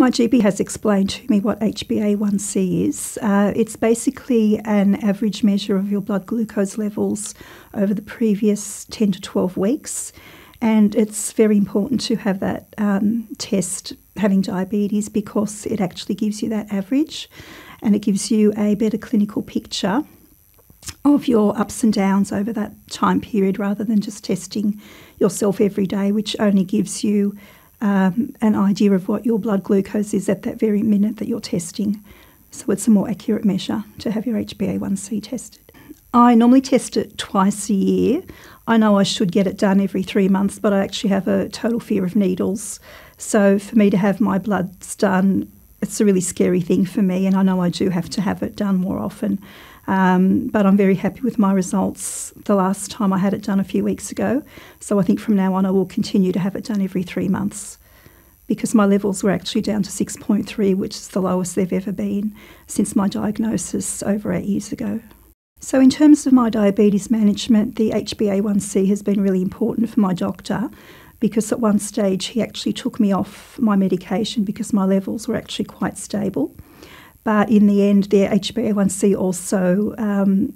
My GP has explained to me what HbA1c is. Uh, it's basically an average measure of your blood glucose levels over the previous 10 to 12 weeks. And it's very important to have that um, test having diabetes because it actually gives you that average and it gives you a better clinical picture of your ups and downs over that time period rather than just testing yourself every day, which only gives you um, an idea of what your blood glucose is at that very minute that you're testing. So it's a more accurate measure to have your HbA1c tested. I normally test it twice a year. I know I should get it done every three months, but I actually have a total fear of needles. So for me to have my bloods done, it's a really scary thing for me, and I know I do have to have it done more often. Um, but I'm very happy with my results the last time I had it done a few weeks ago. So I think from now on I will continue to have it done every three months because my levels were actually down to 6.3, which is the lowest they've ever been since my diagnosis over eight years ago. So, in terms of my diabetes management, the HbA1c has been really important for my doctor because at one stage he actually took me off my medication because my levels were actually quite stable. But in the end, the HbA1c also um,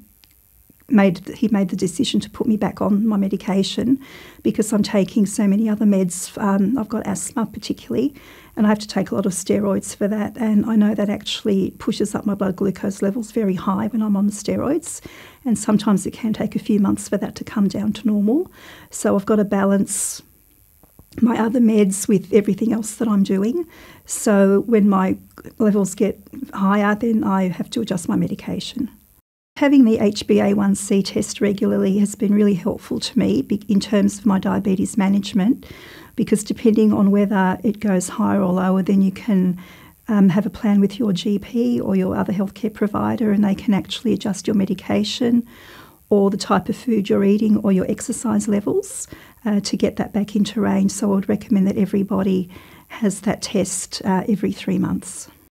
made he made the decision to put me back on my medication because I'm taking so many other meds. Um, I've got asthma particularly, and I have to take a lot of steroids for that. And I know that actually pushes up my blood glucose levels very high when I'm on the steroids, and sometimes it can take a few months for that to come down to normal. So I've got to balance my other meds with everything else that I'm doing. So when my levels get higher, then I have to adjust my medication. Having the HbA1c test regularly has been really helpful to me in terms of my diabetes management because depending on whether it goes higher or lower, then you can um, have a plan with your GP or your other healthcare provider and they can actually adjust your medication or the type of food you're eating or your exercise levels uh, to get that back into range. So I would recommend that everybody has that test uh, every three months.